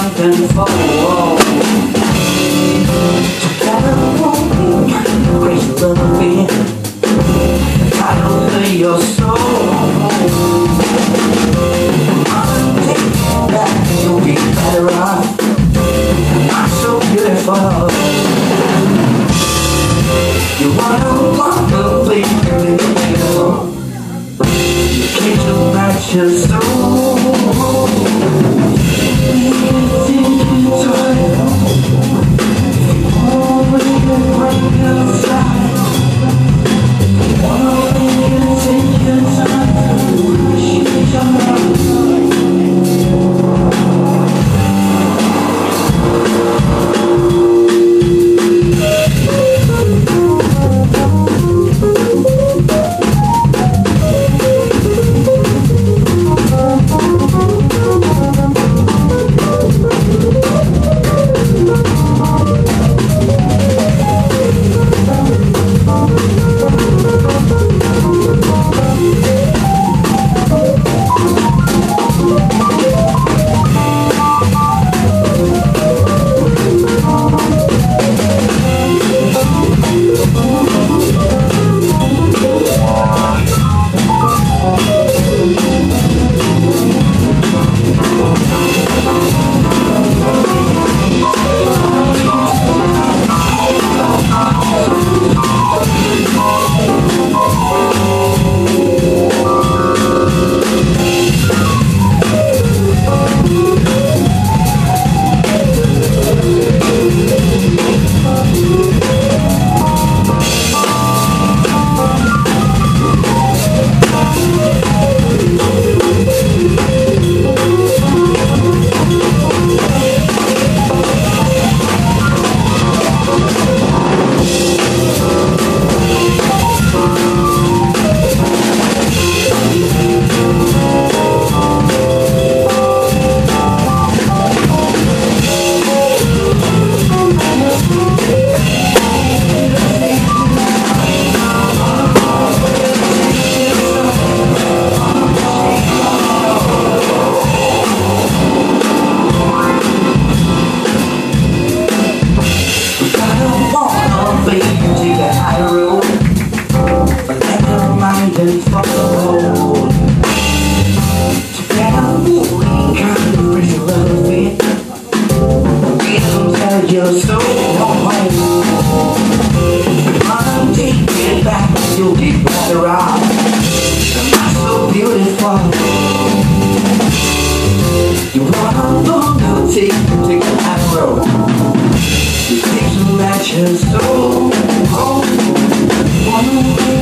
and fall Together be crazy loving Title to your soul. I'll take you back, you'll be better off. I'm so beautiful. You wanna be beautiful. You can't match your soul You're so beautiful You take, take the back road. You think that you're so One way